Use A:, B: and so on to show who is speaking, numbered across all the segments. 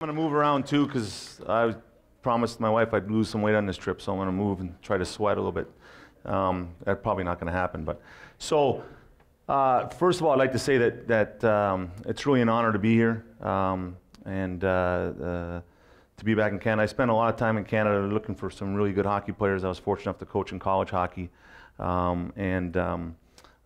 A: I'm going to move around too because I promised my wife I'd lose some weight on this trip, so I'm going to move and try to sweat a little bit. Um, that's probably not going to happen. But so, uh, first of all, I'd like to say that that um, it's really an honor to be here um, and uh, uh, to be back in Canada. I spent a lot of time in Canada looking for some really good hockey players. I was fortunate enough to coach in college hockey, um, and um,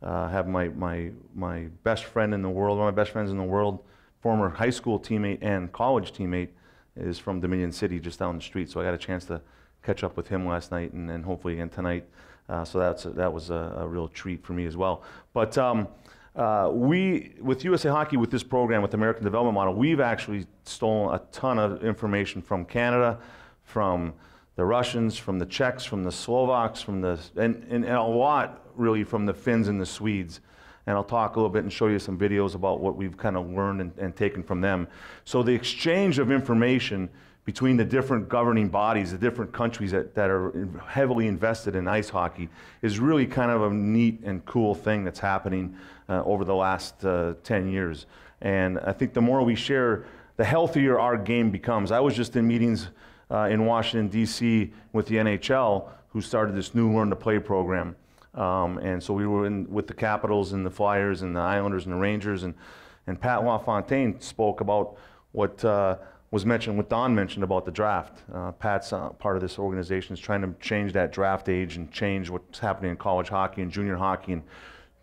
A: uh, have my my my best friend in the world, one of my best friends in the world former high school teammate and college teammate is from Dominion City, just down the street. So I got a chance to catch up with him last night and, and hopefully again tonight. Uh, so that's a, that was a, a, real treat for me as well. But um, uh, we, with USA Hockey, with this program, with the American Development Model, we've actually stolen a ton of information from Canada, from the Russians, from the Czechs, from the Slovaks, from the, and, and a lot really from the Finns and the Swedes and I'll talk a little bit and show you some videos about what we've kind of learned and, and taken from them. So the exchange of information between the different governing bodies, the different countries that, that are heavily invested in ice hockey, is really kind of a neat and cool thing that's happening uh, over the last uh, 10 years. And I think the more we share, the healthier our game becomes. I was just in meetings uh, in Washington, D.C. with the NHL, who started this new Learn to Play program. Um, and so we were in with the Capitals and the Flyers and the Islanders and the Rangers. And, and Pat LaFontaine spoke about what uh, was mentioned, what Don mentioned about the draft. Uh, Pat's uh, part of this organization is trying to change that draft age and change what's happening in college hockey and junior hockey. And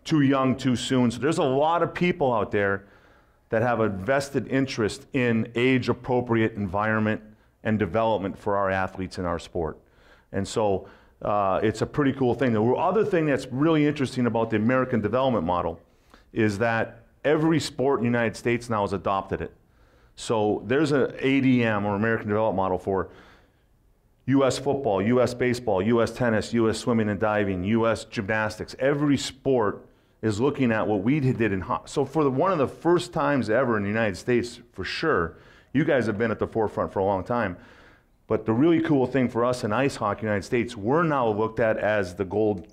A: too young, too soon. So there's a lot of people out there that have a vested interest in age appropriate environment and development for our athletes in our sport. And so uh, it's a pretty cool thing. The other thing that's really interesting about the American development model is that every sport in the United States now has adopted it. So there's an ADM or American development model for U.S. football, U.S. baseball, U.S. tennis, U.S. swimming and diving, U.S. gymnastics. Every sport is looking at what we did in hockey. So for the, one of the first times ever in the United States, for sure, you guys have been at the forefront for a long time. But the really cool thing for us in ice hockey United States, we're now looked at as the gold,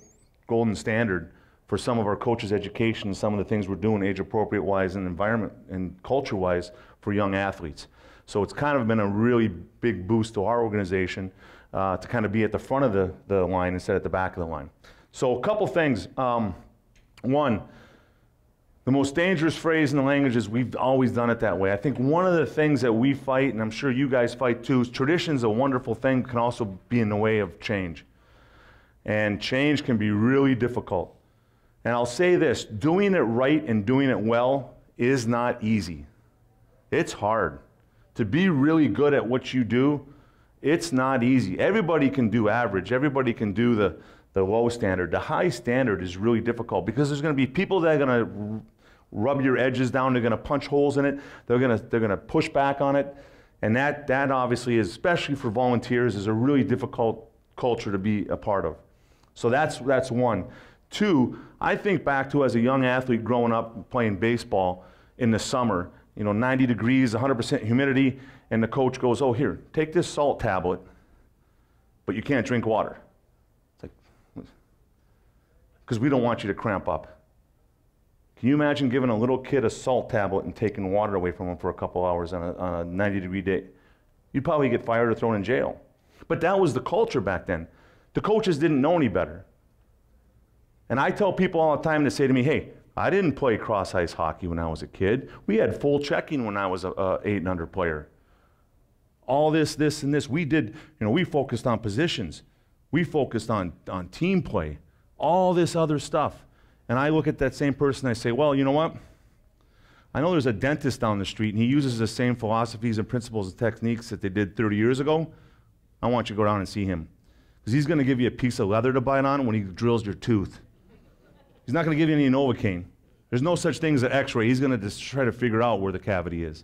A: golden standard for some of our coaches' education, some of the things we're doing age appropriate wise and environment and culture wise for young athletes. So it's kind of been a really big boost to our organization uh, to kind of be at the front of the, the line instead of at the back of the line. So a couple things. Um, one, the most dangerous phrase in the language is we've always done it that way. I think one of the things that we fight, and I'm sure you guys fight too, is tradition's a wonderful thing, can also be in the way of change. And change can be really difficult. And I'll say this doing it right and doing it well is not easy. It's hard. To be really good at what you do, it's not easy. Everybody can do average, everybody can do the, the low standard. The high standard is really difficult because there's going to be people that are going to rub your edges down. They're going to punch holes in it. They're going to, they're going to push back on it. And that, that obviously is, especially for volunteers, is a really difficult culture to be a part of. So that's, that's one. Two, I think back to as a young athlete growing up playing baseball in the summer, you know, 90 degrees, 100% humidity, and the coach goes, oh, here, take this salt tablet, but you can't drink water. Because we don't want you to cramp up. Can you imagine giving a little kid a salt tablet and taking water away from him for a couple hours on a, on a 90 degree day? You'd probably get fired or thrown in jail. But that was the culture back then. The coaches didn't know any better. And I tell people all the time to say to me, hey, I didn't play cross ice hockey when I was a kid. We had full checking when I was a, a 8 and under player. All this, this, and this. We did, you know, we focused on positions. We focused on, on team play. All this other stuff. And I look at that same person I say, well, you know what? I know there's a dentist down the street and he uses the same philosophies and principles and techniques that they did 30 years ago. I want you to go down and see him. Because he's going to give you a piece of leather to bite on when he drills your tooth. He's not going to give you any Novocaine. There's no such thing as an x ray. He's going to just try to figure out where the cavity is.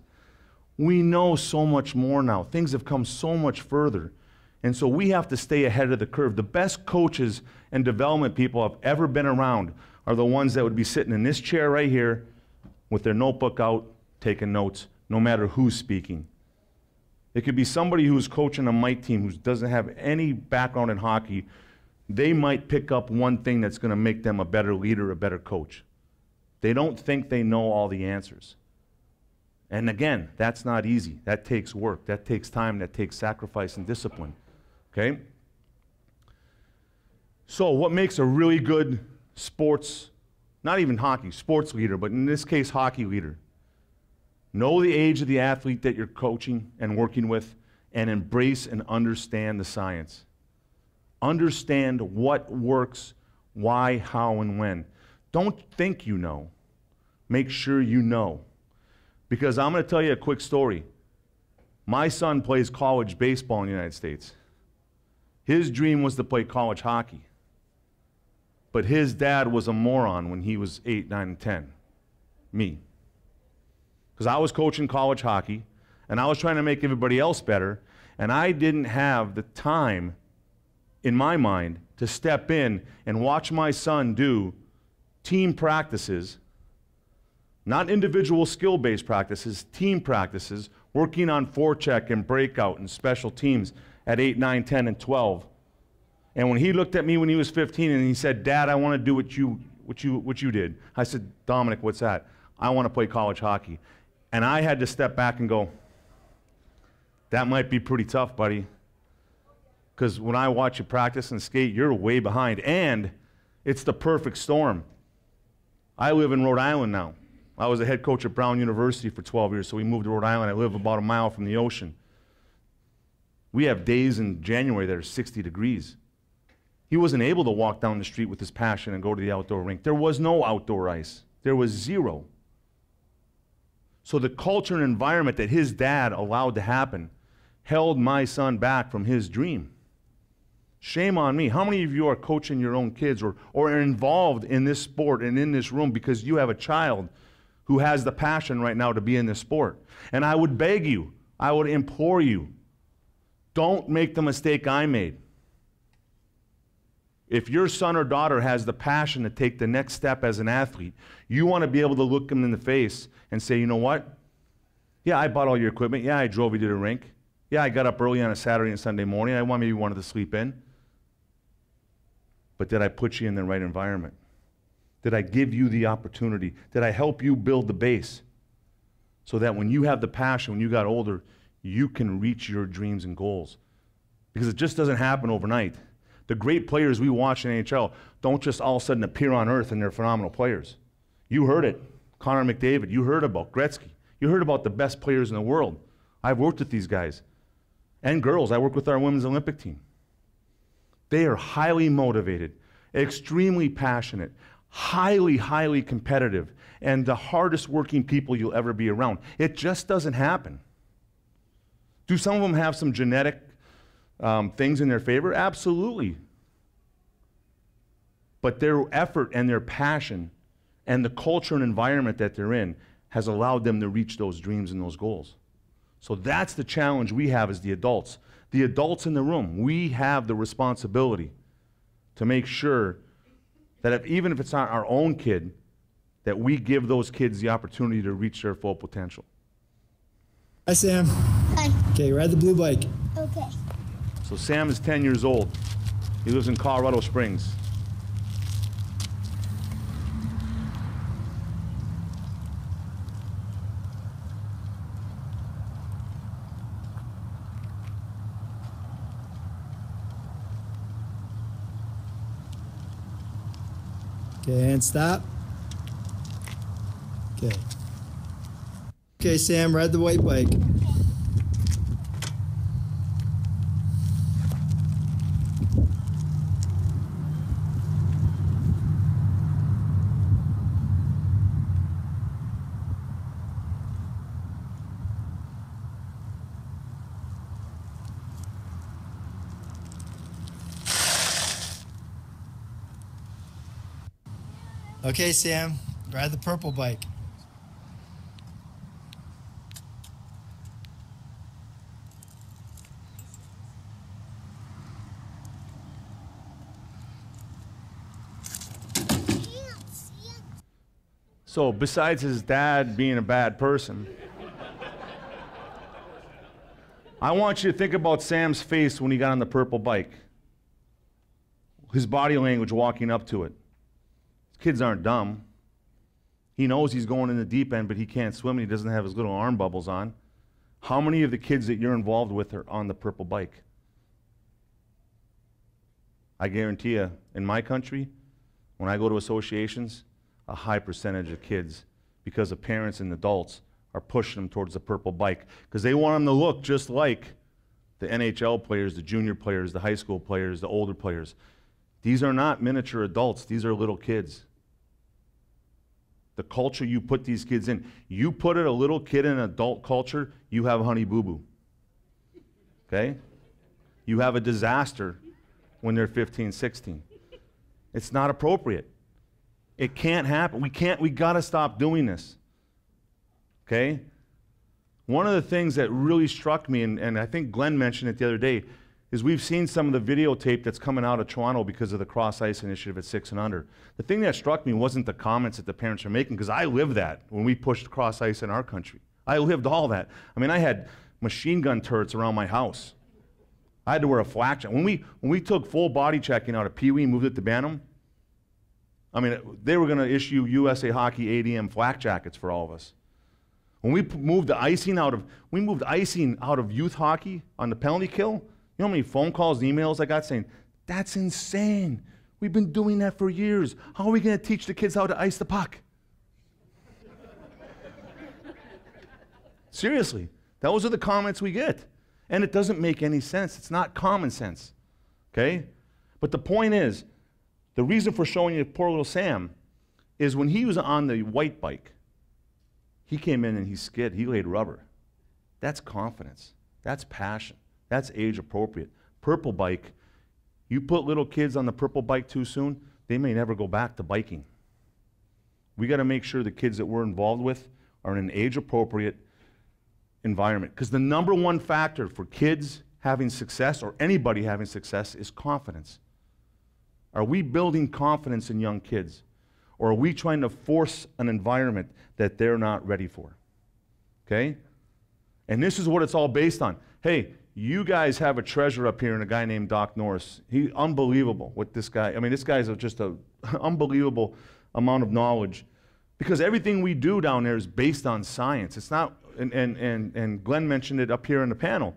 A: We know so much more now. Things have come so much further. And so we have to stay ahead of the curve. The best coaches and development people I've ever been around are the ones that would be sitting in this chair right here with their notebook out, taking notes, no matter who's speaking. It could be somebody who's coaching a Mite team who doesn't have any background in hockey. They might pick up one thing that's going to make them a better leader, a better coach. They don't think they know all the answers. And again, that's not easy. That takes work. That takes time. That takes sacrifice and discipline. Okay? So, what makes a really good sports, not even hockey, sports leader, but in this case, hockey leader? Know the age of the athlete that you're coaching and working with, and embrace and understand the science. Understand what works, why, how, and when. Don't think you know. Make sure you know. Because I'm going to tell you a quick story. My son plays college baseball in the United States. His dream was to play college hockey. But his dad was a moron when he was 8, 9, and 10. Me. Because I was coaching college hockey, and I was trying to make everybody else better, and I didn't have the time in my mind to step in and watch my son do team practices, not individual skill based practices, team practices, working on forecheck and breakout and special teams at 8, 9, 10, and 12. And when he looked at me when he was 15 and he said, Dad, I want to do what you, what, you, what you did, I said, Dominic, what's that? I want to play college hockey. And I had to step back and go, That might be pretty tough, buddy because when I watch you practice and skate, you're way behind. And it's the perfect storm. I live in Rhode Island now. I was a head coach at Brown University for 12 years, so we moved to Rhode Island. I live about a mile from the ocean. We have days in January that are 60 degrees. He wasn't able to walk down the street with his passion and go to the outdoor rink. There was no outdoor ice, there was zero. So the culture and environment that his dad allowed to happen held my son back from his dream. Shame on me. How many of you are coaching your own kids or, or are involved in this sport and in this room because you have a child who has the passion right now to be in this sport? And I would beg you, I would implore you, don't make the mistake I made. If your son or daughter has the passion to take the next step as an athlete, you want to be able to look them in the face and say, you know what? Yeah, I bought all your equipment. Yeah, I drove you to the rink. Yeah, I got up early on a Saturday and Sunday morning. I maybe wanted to sleep in. But did I put you in the right environment? Did I give you the opportunity? Did I help you build the base so that when you have the passion, when you got older, you can reach your dreams and goals? Because it just doesn't happen overnight. The great players we watch in NHL don't just all of a sudden appear on earth and they're phenomenal players. You heard it. Connor McDavid. You heard about Gretzky. You heard about the best players in the world. I've worked with these guys and girls. I work with our women's Olympic team. They are highly motivated, extremely passionate, highly, highly competitive, and the hardest working people you'll ever be around. It just doesn't happen. Do some of them have some genetic um, things in their favor? Absolutely. But their effort and their passion and the culture and environment that they're in has allowed them to reach those dreams and those goals. So that's the challenge we have as the adults the adults in the room, we have the responsibility to make sure that if, even if it's not our own kid, that we give those kids the opportunity to reach their full potential.
B: Hi, Sam.
C: Hi.
B: Okay, ride the blue bike.
C: Okay.
A: So Sam is 10 years old. He lives in Colorado Springs.
B: Okay, and stop. Okay. Okay, Sam, ride the white bike. Okay, Sam, ride the purple bike.
A: So, besides his dad being a bad person, I want you to think about Sam's face when he got on the purple bike. His body language walking up to it. Kids aren't dumb. He knows he's going in the deep end, but he can't swim and he doesn't have his little arm bubbles on. How many of the kids that you're involved with are on the purple bike? I guarantee you, in my country, when I go to associations, a high percentage of kids, because of parents and adults, are pushing them towards the purple bike because they want them to look just like the NHL players, the junior players, the high school players, the older players. These are not miniature adults, these are little kids. The culture you put these kids in, you put it a little kid in adult culture, you have honey boo boo. Okay? You have a disaster when they're 15, 16. It's not appropriate. It can't happen. We can't, we got to stop doing this. Okay? One of the things that really struck me, and, and I think Glenn mentioned it the other day, is we've seen some of the videotape that's coming out of Toronto because of the cross ice initiative at six and under. The thing that struck me wasn't the comments that the parents are making, because I lived that when we pushed cross ice in our country. I lived all that. I mean, I had machine gun turrets around my house. I had to wear a flak jacket. When we, when we took full body checking out of Pee Wee and moved it to Bantam, I mean, they were going to issue USA Hockey ADM flak jackets for all of us. When we moved the icing out of, we moved icing out of youth hockey on the penalty kill, you know how many phone calls emails I got saying, that's insane. We've been doing that for years. How are we going to teach the kids how to ice the puck? Seriously, those are the comments we get. And it doesn't make any sense. It's not common sense. Okay? But the point is, the reason for showing you poor little Sam is when he was on the white bike, he came in and he skid, he laid rubber. That's confidence. That's passion. That's age appropriate. Purple bike, you put little kids on the purple bike too soon, they may never go back to biking. We got to make sure the kids that we're involved with are in an age appropriate environment. Because the number one factor for kids having success or anybody having success is confidence. Are we building confidence in young kids? Or are we trying to force an environment that they're not ready for? Okay? And this is what it's all based on. Hey, you guys have a treasure up here and a guy named Doc Norris. He unbelievable what this guy. I mean, this guy's just a unbelievable amount of knowledge because everything we do down there is based on science. It's not and, and, and, and Glenn mentioned it up here in the panel.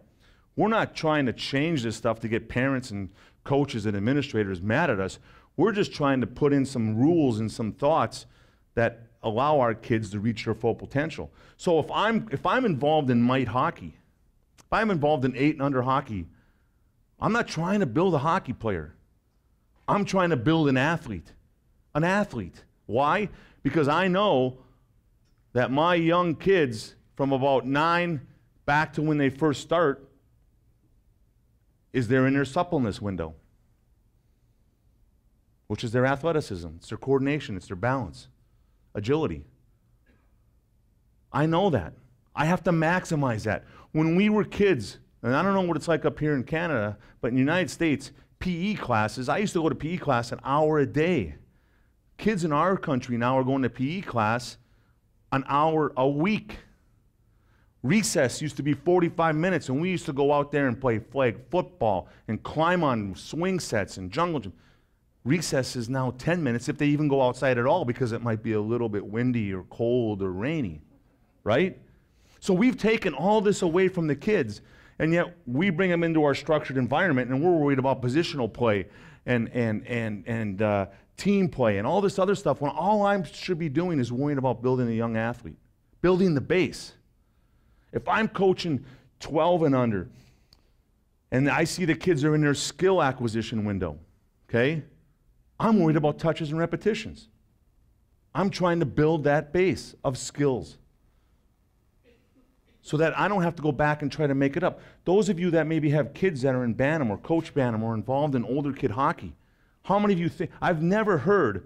A: We're not trying to change this stuff to get parents and coaches and administrators mad at us. We're just trying to put in some rules and some thoughts that allow our kids to reach their full potential. So if I'm if I'm involved in mite hockey, if I'm involved in eight and under hockey, I'm not trying to build a hockey player. I'm trying to build an athlete. An athlete. Why? Because I know that my young kids from about nine back to when they first start is they're in their suppleness window, which is their athleticism, it's their coordination, it's their balance, agility. I know that. I have to maximize that. When we were kids, and I don't know what it's like up here in Canada, but in the United States, PE classes, I used to go to PE class an hour a day. Kids in our country now are going to PE class an hour a week. Recess used to be 45 minutes, and we used to go out there and play flag football and climb on swing sets and jungle gym. Recess is now 10 minutes if they even go outside at all because it might be a little bit windy or cold or rainy, right? So we've taken all this away from the kids, and yet we bring them into our structured environment, and we're worried about positional play and, and, and, and uh, team play and all this other stuff when all I should be doing is worrying about building a young athlete, building the base. If I'm coaching 12 and under, and I see the kids are in their skill acquisition window, okay? I'm worried about touches and repetitions. I'm trying to build that base of skills so that I don't have to go back and try to make it up. Those of you that maybe have kids that are in Bantam or coach Bantam or involved in older kid hockey, how many of you think? I've never heard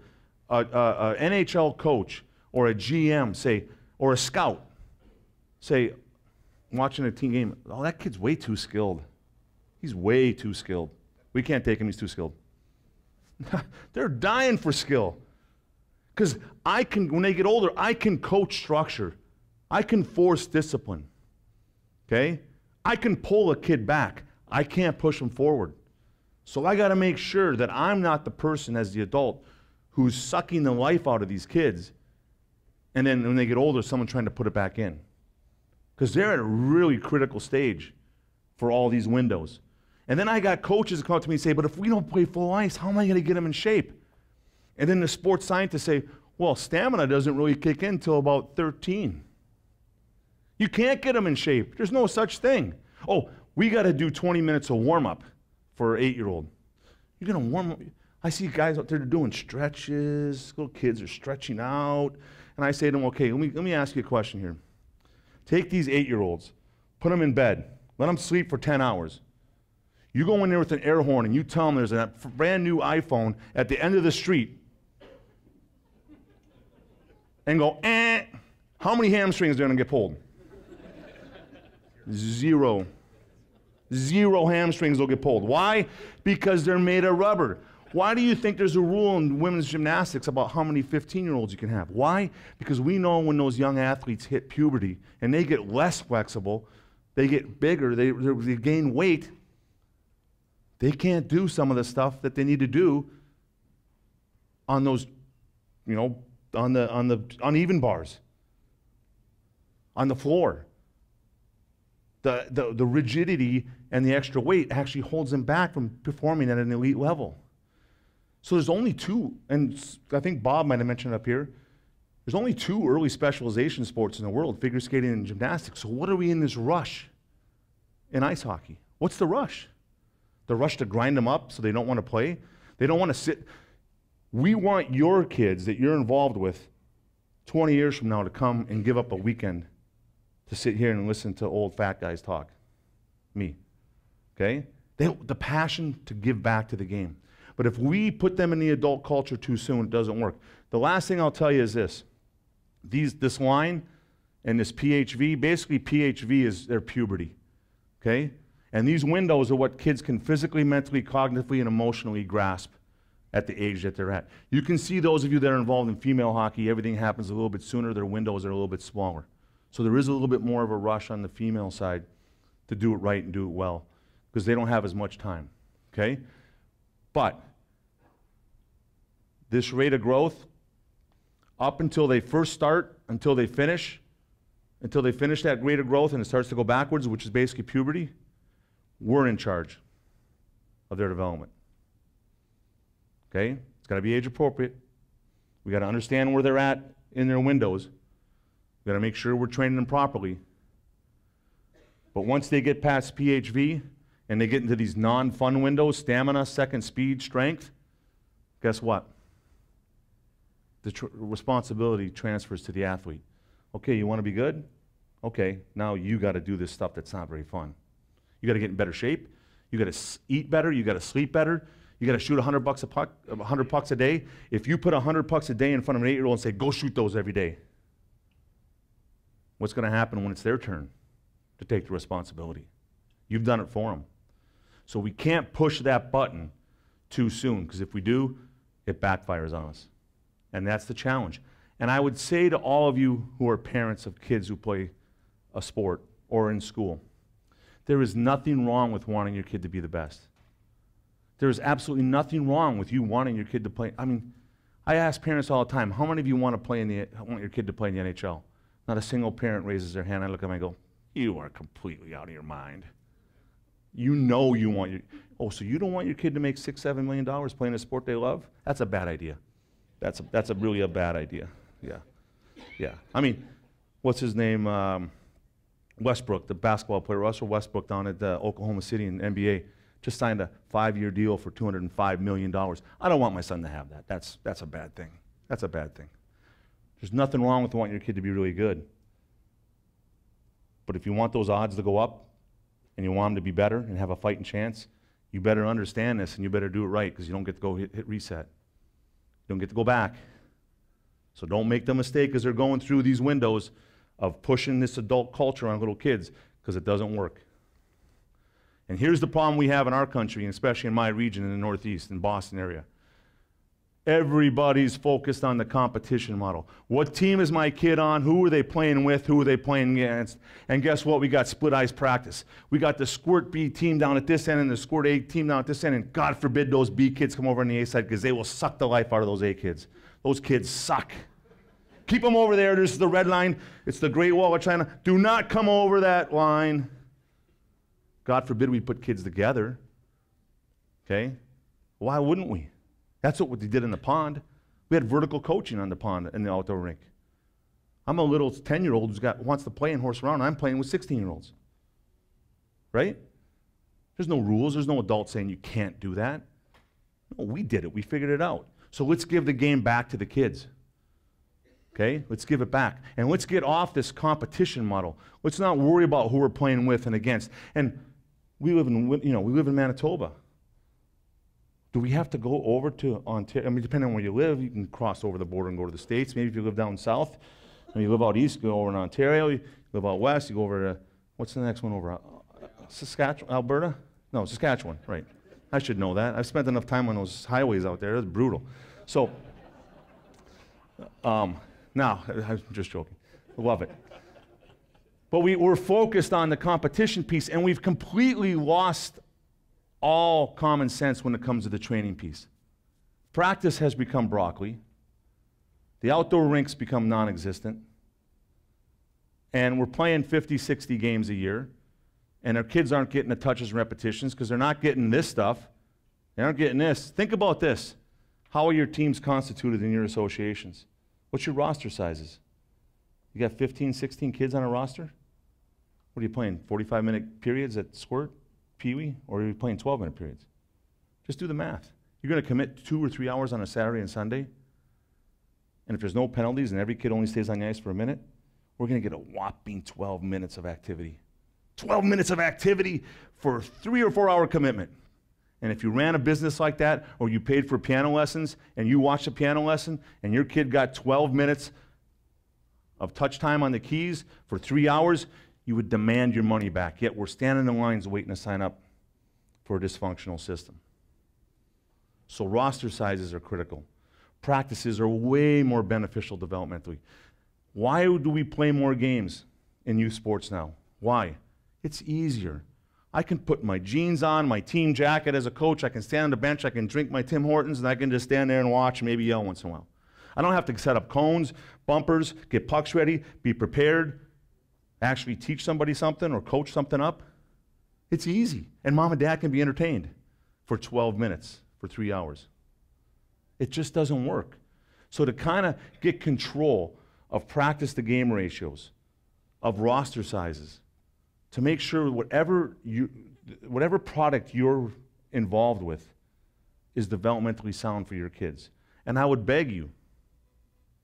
A: an NHL coach or a GM say, or a scout say, watching a team game, oh, that kid's way too skilled. He's way too skilled. We can't take him, he's too skilled. They're dying for skill. Because I can, when they get older, I can coach structure. I can force discipline. Okay? I can pull a kid back. I can't push him forward. So I got to make sure that I'm not the person as the adult who's sucking the life out of these kids And then when they get older, someone trying to put it back in. Because they're at a really critical stage for all these windows. And then I got coaches come up to me and say, but if we don't play full ice, how am I going to get them in shape? And then the sports scientists say, well, stamina doesn't really kick in until about 13. You can't get them in shape. There's no such thing. Oh, we got to do 20 minutes of warm up for an eight year old. You're going to warm up. I see guys out there doing stretches. Little kids are stretching out. And I say to them, okay, let me, let me ask you a question here. Take these eight year olds, put them in bed, let them sleep for 10 hours. You go in there with an air horn and you tell them there's a brand new iPhone at the end of the street and go, eh, how many hamstrings are going to get pulled? Zero. Zero hamstrings will get pulled. Why? Because they're made of rubber. Why do you think there's a rule in women's gymnastics about how many 15 year olds you can have? Why? Because we know when those young athletes hit puberty and they get less flexible, they get bigger, they, they gain weight, they can't do some of the stuff that they need to do on those, you know, on the, on the uneven bars, on the floor. The, the, the rigidity and the extra weight actually holds them back from performing at an elite level. So there's only two, and I think Bob might have mentioned up here. There's only two early specialization sports in the world figure skating and gymnastics. So, what are we in this rush in ice hockey? What's the rush? The rush to grind them up so they don't want to play? They don't want to sit. We want your kids that you're involved with 20 years from now to come and give up a weekend to sit here and listen to old fat guys talk. Me. Okay? They, the passion to give back to the game. But if we put them in the adult culture too soon, it doesn't work. The last thing I'll tell you is this. These, this line and this PHV, basically PHV is their puberty. Okay? And these windows are what kids can physically, mentally, cognitively, and emotionally grasp at the age that they're at. You can see those of you that are involved in female hockey, everything happens a little bit sooner, their windows are a little bit smaller. So there is a little bit more of a rush on the female side to do it right and do it well because they don't have as much time. Okay? But this rate of growth, up until they first start, until they finish, until they finish that rate of growth and it starts to go backwards, which is basically puberty, we're in charge of their development. Okay? It's got to be age appropriate. We got to understand where they're at in their windows. We got to make sure we're training them properly. But once they get past PHV and they get into these non fun windows stamina, second speed, strength guess what? The tr- responsibility transfers to the athlete. Okay, you want to be good? Okay, now you got to do this stuff that's not very fun. You got to get in better shape. You got to s- eat better. You got to sleep better. You got to shoot 100 bucks a puck, 100 pucks a day. If you put 100 pucks a day in front of an eight-year-old and say, "Go shoot those every day," what's going to happen when it's their turn to take the responsibility? You've done it for them. So we can't push that button too soon because if we do, it backfires on us. And that's the challenge. And I would say to all of you who are parents of kids who play a sport or in school, there is nothing wrong with wanting your kid to be the best. There is absolutely nothing wrong with you wanting your kid to play. I mean, I ask parents all the time, how many of you want to play in the want your kid to play in the NHL? Not a single parent raises their hand. I look at them and go, you are completely out of your mind. You know you want your oh, so you don't want your kid to make six, seven million dollars playing a sport they love? That's a bad idea. That's a, that's a really a bad idea. Yeah, yeah. I mean, what's his name? Um, Westbrook, the basketball player, Russell Westbrook down at uh, Oklahoma City in NBA, just signed a five-year deal for $205 million. I don't want my son to have that. That's, that's a bad thing. That's a bad thing. There's nothing wrong with wanting your kid to be really good. But if you want those odds to go up and you want them to be better and have a fighting chance, you better understand this and you better do it right because you don't get to go hit, hit reset. You don't get to go back. So don't make the mistake as they're going through these windows of pushing this adult culture on little kids because it doesn't work. And here's the problem we have in our country, and especially in my region in the Northeast, in Boston area. Everybody's focused on the competition model. What team is my kid on? Who are they playing with? Who are they playing against? And guess what? We got split ice practice. We got the squirt B team down at this end and the squirt A team down at this end. And God forbid those B kids come over on the A side because they will suck the life out of those A kids. Those kids suck. Keep them over there. There's the red line. It's the Great Wall of China. Do not come over that line. God forbid we put kids together. Okay? Why wouldn't we? That's what they did in the pond. We had vertical coaching on the pond in the outdoor rink. I'm a little 10 year old who's got wants to play and horse around. I'm playing with 16 year olds. Right? There's no rules. There's no adult saying you can't do that. No, we did it. We figured it out. So let's give the game back to the kids. Okay? Let's give it back. And let's get off this competition model. Let's not worry about who we're playing with and against. And we live in, you know, we live in Manitoba. Do we have to go over to Ontario? I mean, depending on where you live, you can cross over the border and go to the States. Maybe if you live down south, and you live out east, go over in Ontario. You live out west, you go over to, what's the next one over? Uh, Saskatchewan, Alberta? No, Saskatchewan, right. I should know that. I've spent enough time on those highways out there. It's brutal. So, um, now, I'm just joking. Love it. But we, we're focused on the competition piece, and we've completely lost all common sense when it comes to the training piece. Practice has become broccoli. The outdoor rinks become non existent. And we're playing 50, 60 games a year and our kids aren't getting the touches and repetitions because they're not getting this stuff. They aren't getting this. Think about this. How are your teams constituted in your associations? What's your roster sizes? You got 15, 16 kids on a roster? What are you playing? 45 minute periods at Squirt, Pee Wee? Or are you playing 12 minute periods? Just do the math. You're going to commit two or three hours on a Saturday and Sunday? And if there's no penalties and every kid only stays on the ice for a minute, we're going to get a whopping 12 minutes of activity. 12 minutes of activity for three or four hour commitment. And if you ran a business like that, or you paid for piano lessons and you watched a piano lesson and your kid got 12 minutes of touch time on the keys for three hours, you would demand your money back. Yet we're standing in lines waiting to sign up for a dysfunctional system. So roster sizes are critical. Practices are way more beneficial developmentally. Why do we play more games in youth sports now? Why? It's easier. I can put my jeans on, my team jacket as a coach. I can stand on the bench. I can drink my Tim Hortons, and I can just stand there and watch maybe yell once in a while. I don't have to set up cones, bumpers, get pucks ready, be prepared, actually teach somebody something or coach something up. It's easy. And mom and dad can be entertained for 12 minutes, for three hours. It just doesn't work. So, to kind of get control of practice to game ratios, of roster sizes, to make sure whatever, you, whatever product you're involved with is developmentally sound for your kids. And I would beg you,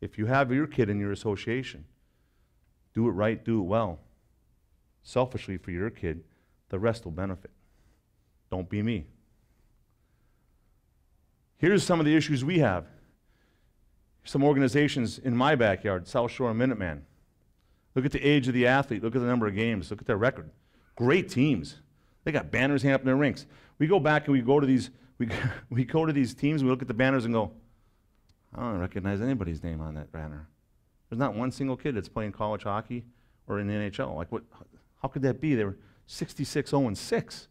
A: if you have your kid in your association, do it right, do it well. Selfishly for your kid, the rest will benefit. Don't be me. Here's some of the issues we have. Some organizations in my backyard, South Shore Minuteman. Look at the age of the athlete. Look at the number of games. Look at their record. Great teams. They got banners hanging up in their rinks. We go back and we go to these we, we go to these teams we look at the banners and go, I don't recognize anybody's name on that banner. There's not one single kid that's playing college hockey or in the NHL. Like what how could that be? They were 66 0 6.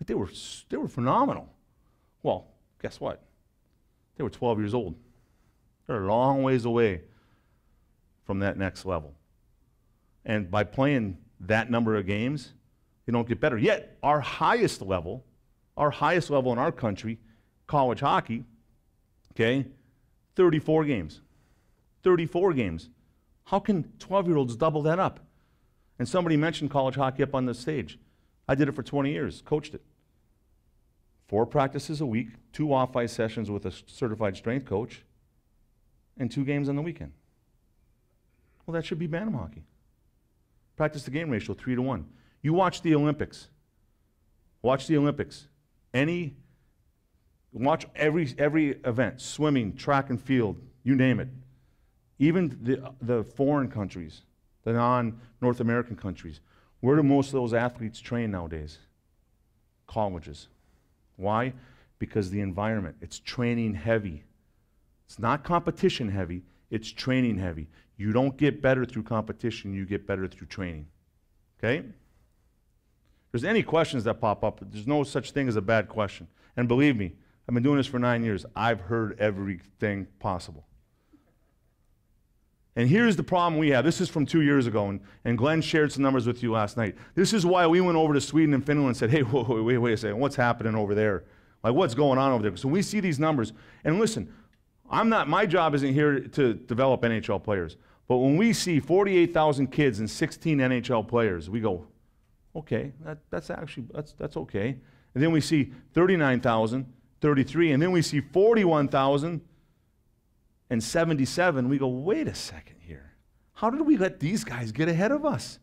A: Like they were they were phenomenal. Well, guess what? They were 12 years old. They're a long ways away from that next level. And by playing that number of games, they don't get better. Yet, our highest level, our highest level in our country, college hockey, okay, 34 games. 34 games. How can 12 year olds double that up? And somebody mentioned college hockey up on the stage. I did it for 20 years, coached it. Four practices a week, two off ice sessions with a certified strength coach, and two games on the weekend. Well, that should be Bantam hockey. Practice the game ratio, three to one. You watch the Olympics. Watch the Olympics. Any, watch every, every event swimming, track and field, you name it. Even the, the foreign countries, the non North American countries. Where do most of those athletes train nowadays? Colleges. Why? Because the environment. It's training heavy. It's not competition heavy, it's training heavy. You don't get better through competition, you get better through training. Okay? There's any questions that pop up, there's no such thing as a bad question. And believe me, I've been doing this for nine years. I've heard everything possible. And here's the problem we have. This is from two years ago, and, and Glenn shared some numbers with you last night. This is why we went over to Sweden and Finland and said, hey, wait, wait, wait a second, what's happening over there? Like, what's going on over there? So we see these numbers, and listen, I'm not, my job isn't here to develop NHL players. But when we see 48,000 kids and 16 NHL players, we go, okay, that, that's actually, that's, that's okay. And then we see 39,000, 33, and then we see 41,000 and 77. We go, wait a second here. How did we let these guys get ahead of us?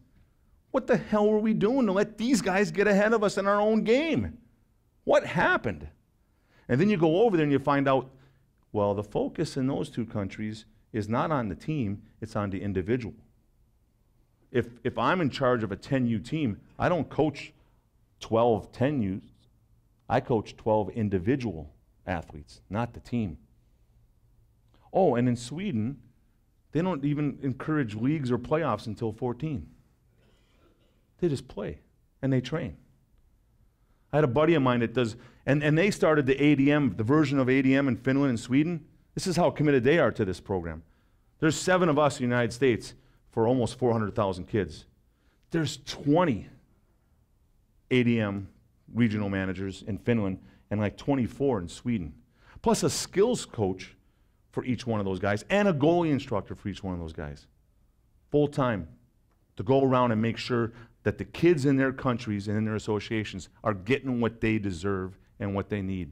A: What the hell were we doing to let these guys get ahead of us in our own game? What happened? And then you go over there and you find out, well, the focus in those two countries is not on the team, it's on the individual. If, if I'm in charge of a 10U team, I don't coach 12 10Us. I coach 12 individual athletes, not the team. Oh, and in Sweden, they don't even encourage leagues or playoffs until 14. They just play and they train. I had a buddy of mine that does, and, and they started the ADM, the version of ADM in Finland and Sweden. This is how committed they are to this program. There's seven of us in the United States for almost 400,000 kids. There's 20 ADM regional managers in Finland and like 24 in Sweden, plus a skills coach for each one of those guys and a goalie instructor for each one of those guys. Full time to go around and make sure that the kids in their countries and in their associations are getting what they deserve and what they need.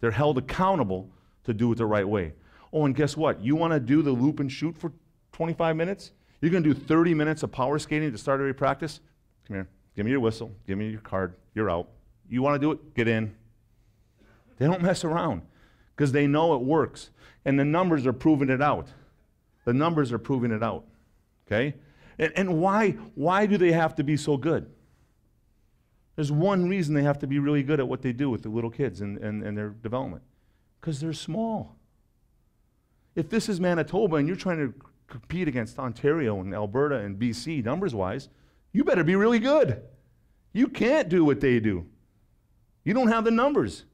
A: They're held accountable to do it the right way. Oh, and guess what? You want to do the loop and shoot for 25 minutes? You're going to do 30 minutes of power skating to start every practice? Come here. Give me your whistle. Give me your card. You're out. You want to do it? Get in. They don't mess around because they know it works. And the numbers are proving it out. The numbers are proving it out. Okay? And, and why, why do they have to be so good? There's one reason they have to be really good at what they do with the little kids and, and, and their development because they're small. If this is Manitoba and you're trying to compete against Ontario and Alberta and BC, numbers wise, you better be really good. You can't do what they do. You don't have the numbers.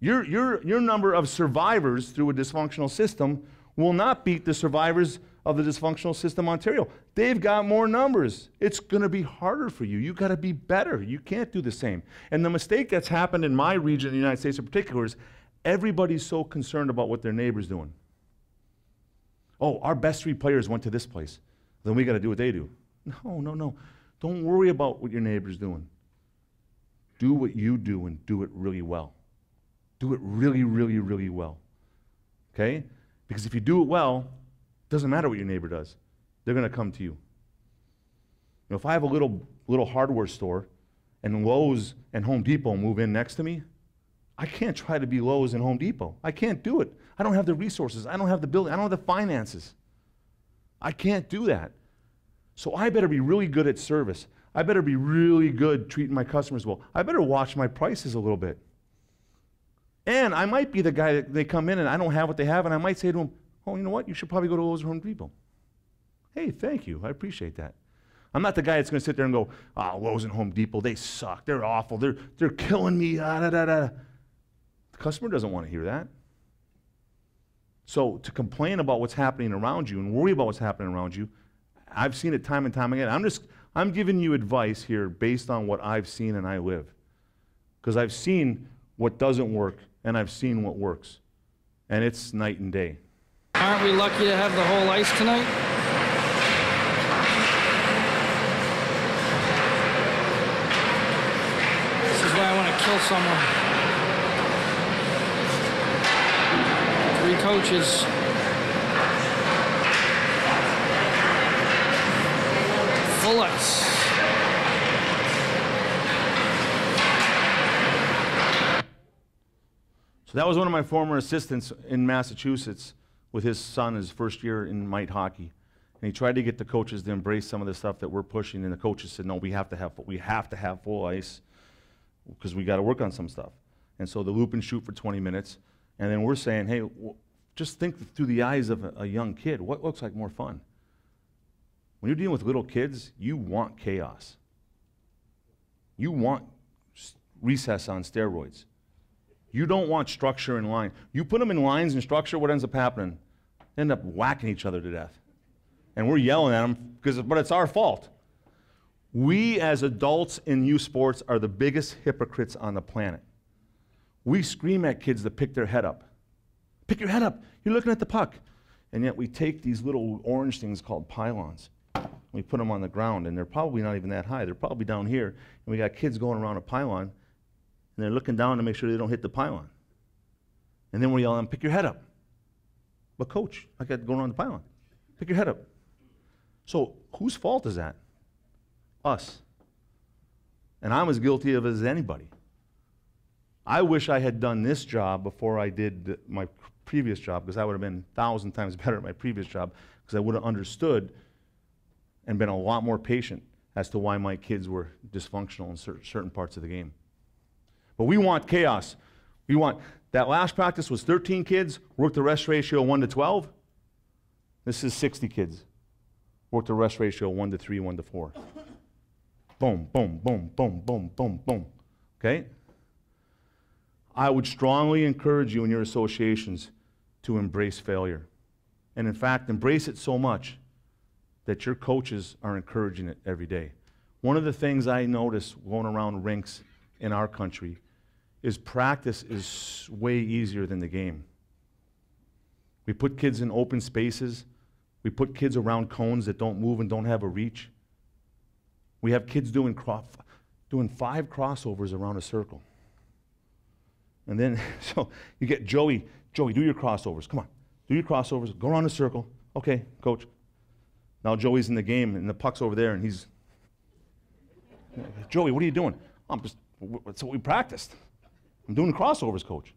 A: Your, your, your number of survivors through a dysfunctional system will not beat the survivors of the dysfunctional system Ontario. They've got more numbers. It's going to be harder for you. You've got to be better. You can't do the same. And the mistake that's happened in my region, in the United States in particular, is everybody's so concerned about what their neighbor's doing. Oh, our best three players went to this place. Then we got to do what they do. No, no, no. Don't worry about what your neighbor's doing. Do what you do and do it really well. Do it really, really, really well. Okay? Because if you do it well, it doesn't matter what your neighbor does. They're going to come to you. you know, if I have a little, little hardware store and Lowe's and Home Depot move in next to me, I can't try to be Lowe's and Home Depot. I can't do it. I don't have the resources. I don't have the building. I don't have the finances. I can't do that. So I better be really good at service. I better be really good treating my customers well. I better watch my prices a little bit. And I might be the guy that they come in and I don't have what they have, and I might say to them, Oh, you know what? You should probably go to Lowe's or Home Depot. Hey, thank you. I appreciate that. I'm not the guy that's going to sit there and go, oh, Lowe's and Home Depot, they suck. They're awful. They're, they're killing me. Ah, da, da, da. The customer doesn't want to hear that. So to complain about what's happening around you and worry about what's happening around you, I've seen it time and time again. I'm just, I'm giving you advice here based on what I've seen and I live. Because I've seen what doesn't work and I've seen what works. And it's night and day.
C: Aren't we lucky to have the whole ice tonight? This is why I want to kill someone. Three coaches. Full ice.
A: So that was one of my former assistants in Massachusetts with his son his first year in mite hockey. And he tried to get the coaches to embrace some of the stuff that we're pushing, and the coaches said, "No, we have to have we have to have full ice because we got to work on some stuff." And so the loop and shoot for 20 minutes, and then we're saying, "Hey, just think through the eyes of a, a young kid. What looks like more fun?" When you're dealing with little kids, you want chaos. You want recess on steroids. You don't want structure in line. You put them in lines and structure, what ends up happening? They end up whacking each other to death. and we're yelling at them because, but it's our fault. We as adults in youth sports are the biggest hypocrites on the planet. We scream at kids to pick their head up. Pick your head up. You're looking at the puck. And yet we take these little orange things called pylons. We put them on the ground, and they're probably not even that high. They're probably down here. And we got kids going around a pylon, and they're looking down to make sure they don't hit the pylon. And then we're yelling, pick your head up. But coach, I got going around the pylon. Pick your head up. So whose fault is that? Us. And I'm as guilty of it as anybody. I wish I had done this job before I did my previous job because I would have been a thousand times better at my previous job because I would have understood and been a lot more patient as to why my kids were dysfunctional in cer- certain parts of the game. But we want chaos. We want that last practice was 13 kids, worked the rest ratio 1 to 12. This is 60 kids, worked the rest ratio 1 to 3, 1 to 4. Boom, boom, boom, boom, boom, boom, boom. Okay? I would strongly encourage you in your associations to embrace failure. And in fact, embrace it so much that your coaches are encouraging it every day. One of the things I notice going around rinks in our country is practice is way easier than the game. We put kids in open spaces. We put kids around cones that don't move and don't have a reach. We have kids doing, cro- doing five crossovers around a circle. And then, so you get Joey, Joey, do your crossovers. Come on. Do your crossovers. Go around the circle. Okay, coach. Now Joey's in the game and the puck's over there and he's, Joey, what are you doing? I'm just, that's what we practiced. I'm doing crossovers, coach.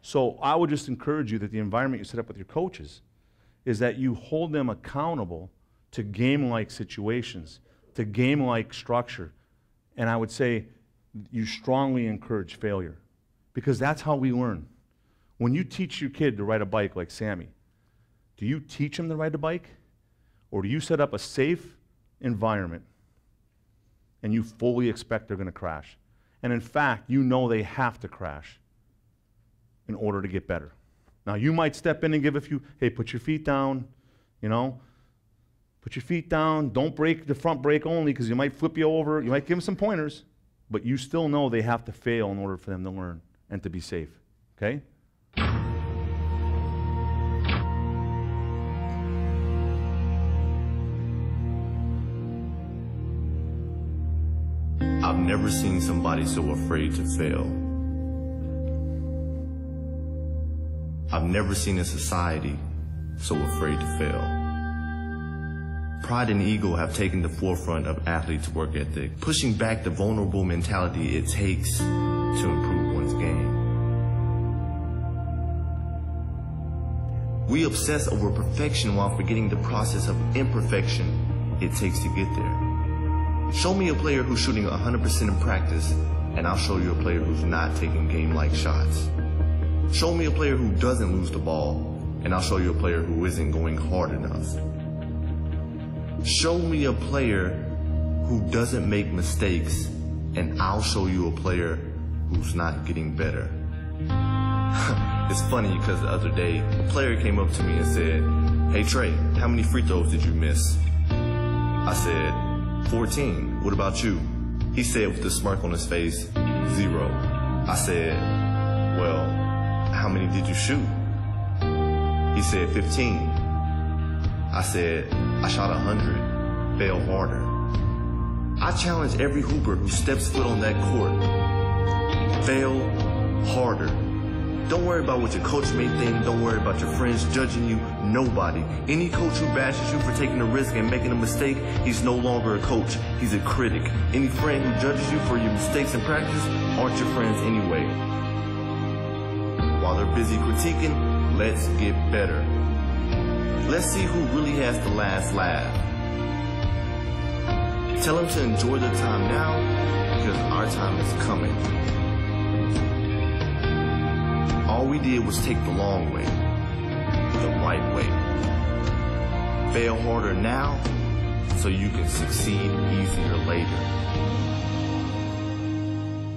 A: So I would just encourage you that the environment you set up with your coaches is that you hold them accountable to game like situations, to game like structure. And I would say you strongly encourage failure because that's how we learn. When you teach your kid to ride a bike like Sammy, do you teach him to ride a bike? Or do you set up a safe environment and you fully expect they're going to crash? And in fact, you know they have to crash in order to get better. Now, you might step in and give a few, hey, put your feet down, you know, put your feet down. Don't brake the front brake only because you might flip you over. You might give them some pointers, but you still know they have to fail in order for them to learn and to be safe. Okay?
D: Never seen somebody so afraid to fail. I've never seen a society so afraid to fail. Pride and ego have taken the forefront of athletes' work ethic, pushing back the vulnerable mentality it takes to improve one's game. We obsess over perfection while forgetting the process of imperfection it takes to get there. Show me a player who's shooting 100% in practice, and I'll show you a player who's not taking game-like shots. Show me a player who doesn't lose the ball, and I'll show you a player who isn't going hard enough. Show me a player who doesn't make mistakes, and I'll show you a player who's not getting better. it's funny because the other day, a player came up to me and said, Hey Trey, how many free throws did you miss? I said, 14. What about you? He said with a smirk on his face, zero. I said, well, how many did you shoot? He said 15. I said, I shot 100. Fail harder. I challenge every hooper who steps foot on that court. Fail harder. Don't worry about what your coach may think. Don't worry about your friends judging you. Nobody. Any coach who bashes you for taking a risk and making a mistake, he's no longer a coach. He's a critic. Any friend who judges you for your mistakes in practice aren't your friends anyway. While they're busy critiquing, let's get better. Let's see who really has the last laugh. Tell them to enjoy their time now because our time is coming. All we did was take the long way, the right way. Fail harder now so you can succeed easier later.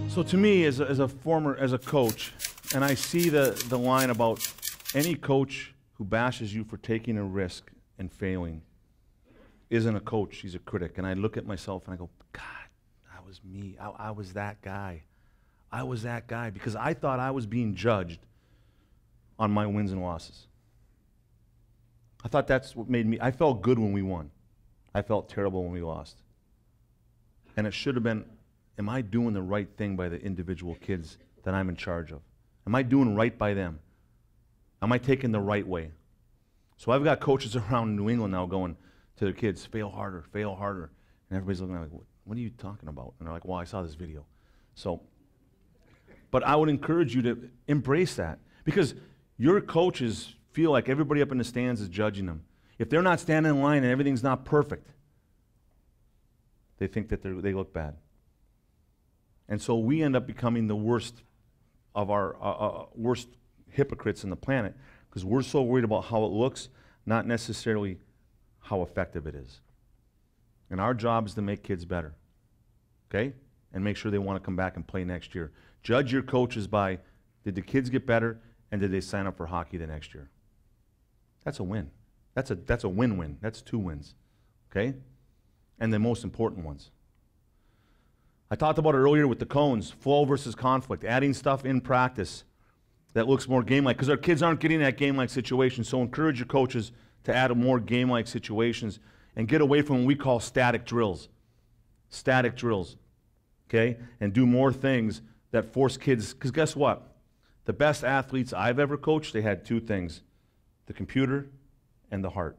A: So to me, as a, as a former, as a coach, and I see the, the line about any coach who bashes you for taking a risk and failing, isn't a coach, he's a critic. And I look at myself and I go, God, that was me. I, I was that guy. I was that guy because I thought I was being judged on my wins and losses. I thought that's what made me, I felt good when we won. I felt terrible when we lost. And it should have been, am I doing the right thing by the individual kids that I'm in charge of? Am I doing right by them? Am I taking the right way? So I've got coaches around New England now going to their kids, fail harder, fail harder. And everybody's looking at me like, what, what are you talking about? And they're like, well, I saw this video. So, but I would encourage you to embrace that because your coaches feel like everybody up in the stands is judging them. If they're not standing in line and everything's not perfect, they think that they look bad. And so we end up becoming the worst of our uh, uh, worst hypocrites in the planet because we're so worried about how it looks, not necessarily how effective it is. And our job is to make kids better, okay? And make sure they want to come back and play next year. Judge your coaches by did the kids get better and did they sign up for hockey the next year? That's a win. That's a, that's a win win. That's two wins, okay? And the most important ones. I talked about it earlier with the cones flow versus conflict, adding stuff in practice that looks more game like because our kids aren't getting that game like situation. So encourage your coaches to add more game like situations and get away from what we call static drills. Static drills, okay? And do more things that force kids, because guess what? The best athletes I've ever coached, they had two things the computer and the heart.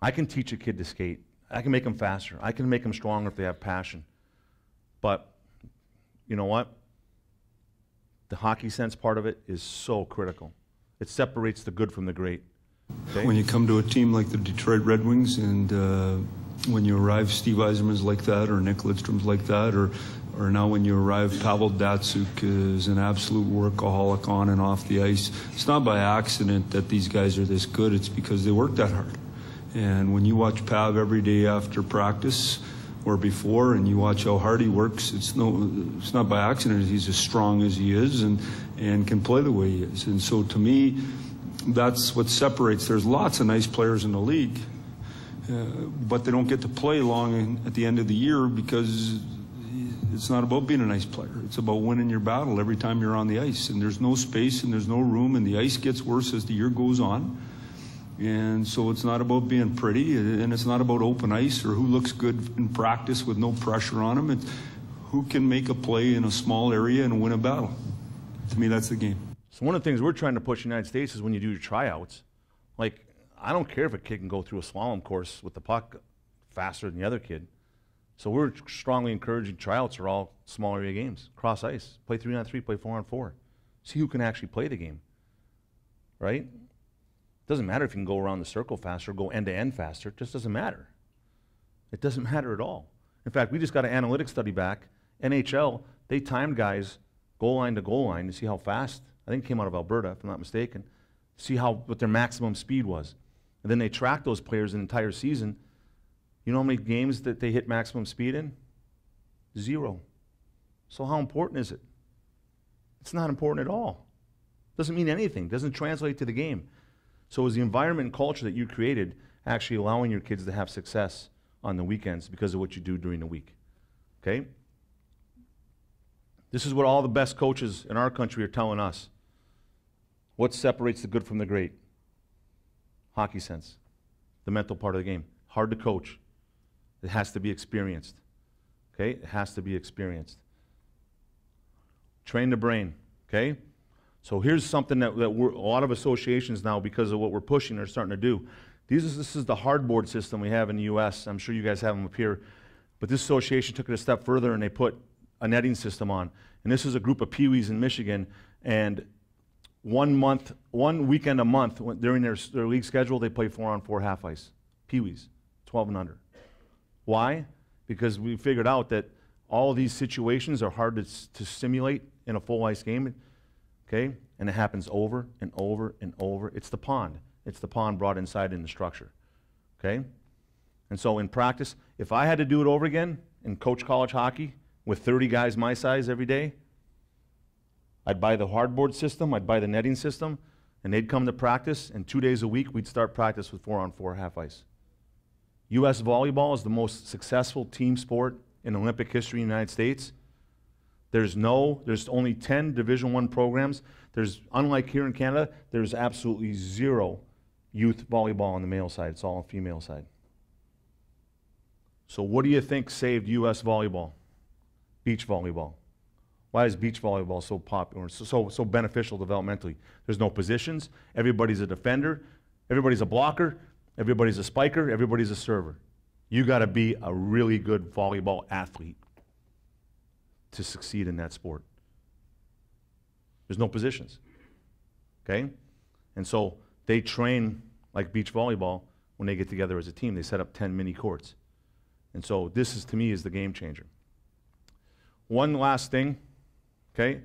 A: I can teach a kid to skate. I can make them faster. I can make them stronger if they have passion. But you know what? The hockey sense part of it is so critical. It separates the good from the great. Okay?
E: When you come to a team like the Detroit Red Wings and uh, when you arrive, Steve Yzerman's like that, or Nick Lidstrom's like that, or or now when you arrive, Pavel Datsyuk is an absolute workaholic on and off the ice. It's not by accident that these guys are this good. It's because they work that hard. And when you watch Pav every day after practice or before, and you watch how hard he works, it's no, it's not by accident he's as strong as he is and and can play the way he is. And so to me, that's what separates. There's lots of nice players in the league, uh, but they don't get to play long at the end of the year because it's not about being a nice player. It's about winning your battle every time you're on the ice. And there's no space and there's no room, and the ice gets worse as the year goes on. And so it's not about being pretty, and it's not about open ice or who looks good in practice with no pressure on them. It's who can make a play in a small area and win a battle. To me, that's the game.
A: So one of the things we're trying to push in the United States is when you do your tryouts, like I don't care if a kid can go through a slalom course with the puck faster than the other kid. So we're strongly encouraging tryouts for all small area games, cross ice, play three on three, play four on four. See who can actually play the game. Right? It Doesn't matter if you can go around the circle faster, go end to end faster. It just doesn't matter. It doesn't matter at all. In fact, we just got an analytics study back. NHL, they timed guys goal line to goal line to see how fast. I think it came out of Alberta, if I'm not mistaken. See how what their maximum speed was. And then they tracked those players an entire season you know how many games that they hit maximum speed in? Zero. So how important is it? It's not important at all. Doesn't mean anything. Doesn't translate to the game. So is the environment and culture that you created actually allowing your kids to have success on the weekends because of what you do during the week? Okay? This is what all the best coaches in our country are telling us. What separates the good from the great? Hockey sense, the mental part of the game. Hard to coach. It has to be experienced. Okay? It has to be experienced. Train the brain. Okay? So here's something that, that a lot of associations now, because of what we're pushing, are starting to do. These is, this is the hardboard system we have in the U.S. I'm sure you guys have them up here. But this association took it a step further and they put a netting system on. And this is a group of peewees in Michigan. And one month, one weekend a month during their, their league schedule, they play four on four half ice. Peewees, 12 and under. Why? Because we figured out that all these situations are hard to, to simulate in a full ice game. Okay? And it happens over and over and over. It's the pond. It's the pond brought inside in the structure. Okay? And so in practice, if I had to do it over again and coach college hockey with 30 guys my size every day, I'd buy the hardboard system, I'd buy the netting system, and they'd come to practice, and two days a week we'd start practice with four on four half ice. U.S. volleyball is the most successful team sport in Olympic history in the United States. There's no, there's only 10 Division One programs. There's, unlike here in Canada, there's absolutely zero youth volleyball on the male side. It's all on the female side. So what do you think saved U.S. volleyball? Beach volleyball. Why is beach volleyball so popular, so, so, so beneficial developmentally? There's no positions. Everybody's a defender. Everybody's a blocker. Everybody's a spiker. Everybody's a server. You got to be a really good volleyball athlete to succeed in that sport. There's no positions. Okay? And so they train like beach volleyball when they get together as a team. They set up 10 mini courts. And so this is to me is the game changer. One last thing, okay?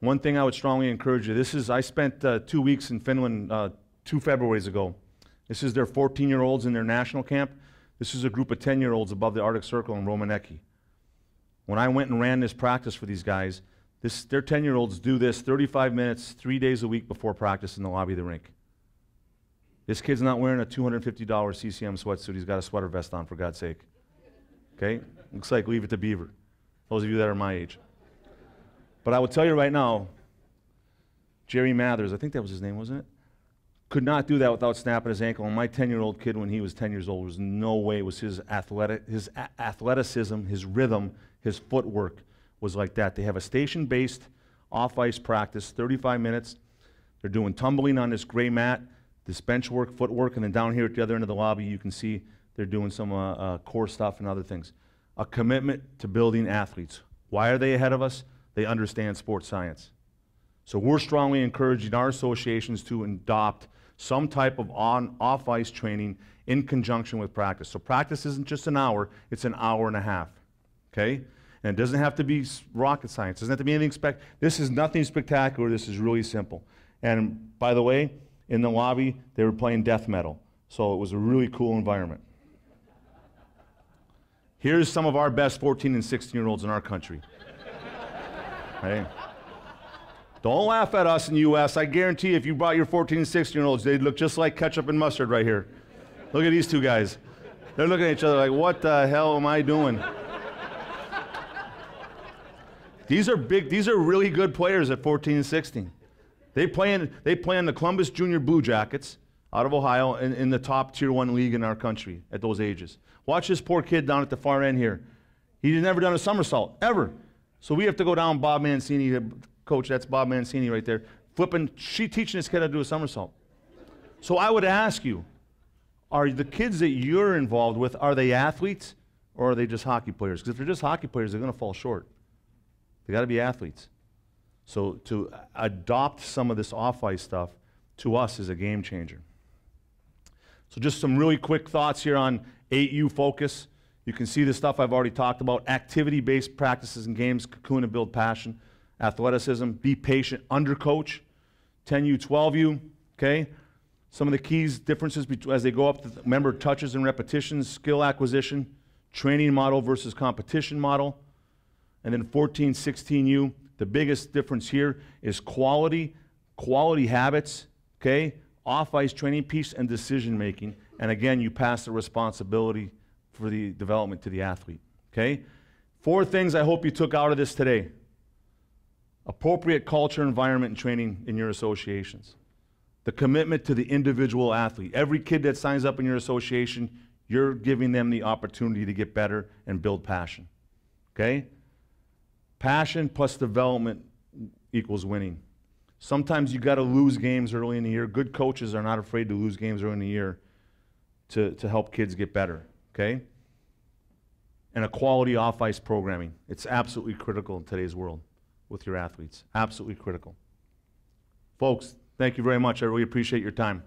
A: One thing I would strongly encourage you. This is I spent uh, two weeks in Finland uh, two Februarys ago. This is their 14-year-olds in their national camp. This is a group of 10-year-olds above the Arctic Circle in Rovaniemi. When I went and ran this practice for these guys, this, their 10-year-olds do this 35 minutes, three days a week before practice in the lobby of the rink. This kid's not wearing a $250 CCM sweatsuit. He's got a sweater vest on, for God's sake. Okay? Looks like Leave It to Beaver. Those of you that are my age. But I will tell you right now, Jerry Mathers, I think that was his name, wasn't it? Could not do that without snapping his ankle. And my 10 year old kid, when he was 10 years old, was no way was his, athletic, his athleticism, his rhythm, his footwork was like that. They have a station based off ice practice, 35 minutes. They're doing tumbling on this gray mat this bench work, footwork, and then down here at the other end of the lobby, you can see they're doing some uh, uh, core stuff and other things. A commitment to building athletes. Why are they ahead of us? They understand sports science. So we're strongly encouraging our associations to adopt some type of on off ice training in conjunction with practice. So practice isn't just an hour, it's an hour and a half. Okay? And it doesn't have to be rocket science. It doesn't have to be anything spec. This is nothing spectacular. This is really simple. And by the way, in the lobby, they were playing death metal. So it was a really cool environment. Here's some of our best 14 and 16 year olds in our country. hey. Don't laugh at us in the U.S. I guarantee if you brought your 14 and 16 year olds, they'd look just like ketchup and mustard right here. Look at these two guys. They're looking at each other like, what the hell am I doing? these are big, these are really good players at 14 and 16. They play in, they play in the Columbus Junior Blue Jackets out of Ohio in, in the top tier one league in our country at those ages. Watch this poor kid down at the far end here. He's never done a somersault, ever. So we have to go down Bob Mancini, coach, that's Bob Mancini right there, flipping, she teaching this kid how to do a somersault. So I would ask you, are the kids that you're involved with, are they athletes or are they just hockey players? Because if they're just hockey players, they're going to fall short. They got to be athletes. So to adopt some of this off ice stuff to us is a game changer. So just some really quick thoughts here on 8U focus. You can see the stuff I've already talked about. Activity-based practices and games, cocoon and build passion. Athleticism, be patient, undercoach. 10U, 12U, okay? Some of the keys, differences as they go up, the member touches and repetitions, skill acquisition, training model versus competition model. And then 14, 16U, the biggest difference here is quality, quality habits, okay? Off ice training piece and decision making. And again, you pass the responsibility for the development to the athlete, okay? Four things I hope you took out of this today appropriate culture, environment, and training in your associations. The commitment to the individual athlete. Every kid that signs up in your association, you're giving them the opportunity to get better and build passion. Okay? Passion plus development equals winning. Sometimes you got to lose games early in the year. Good coaches are not afraid to lose games early in the year to, to help kids get better, okay? And a quality off ice programming. It's absolutely critical in today's world with your athletes. Absolutely critical. Folks, thank you very much. I really appreciate your time.